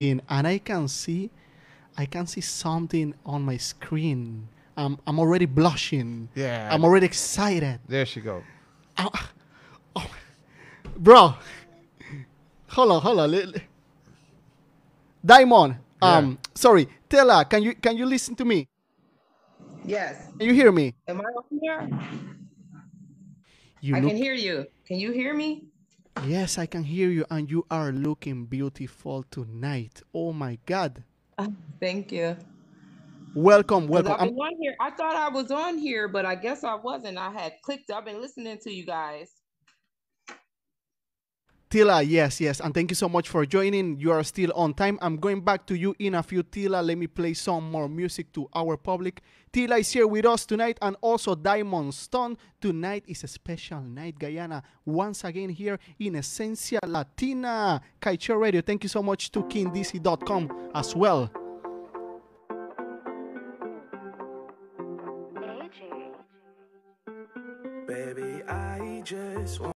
in and I can see I can see something on my screen. I'm I'm already blushing. Yeah. I'm already excited. There she go. Oh, oh, bro. Hold on, hold on. Li- li- Diamond. Um sorry, Tella, can you can you listen to me? Yes. Can you hear me? Am I on here? You I look can hear you. Can you hear me? Yes, I can hear you and you are looking beautiful tonight. Oh my god. Oh, thank you. Welcome, welcome. I've been on here. I thought I was on here, but I guess I wasn't. I had clicked. I've been listening to you guys. Tila, yes, yes, and thank you so much for joining. You are still on time. I'm going back to you in a few, Tila. Let me play some more music to our public. Tila is here with us tonight, and also Diamond Stone. Tonight is a special night, Guyana. Once again here in Esencia Latina. Kaieteur Radio. Thank you so much to Kendesi.com as well. Baby, I just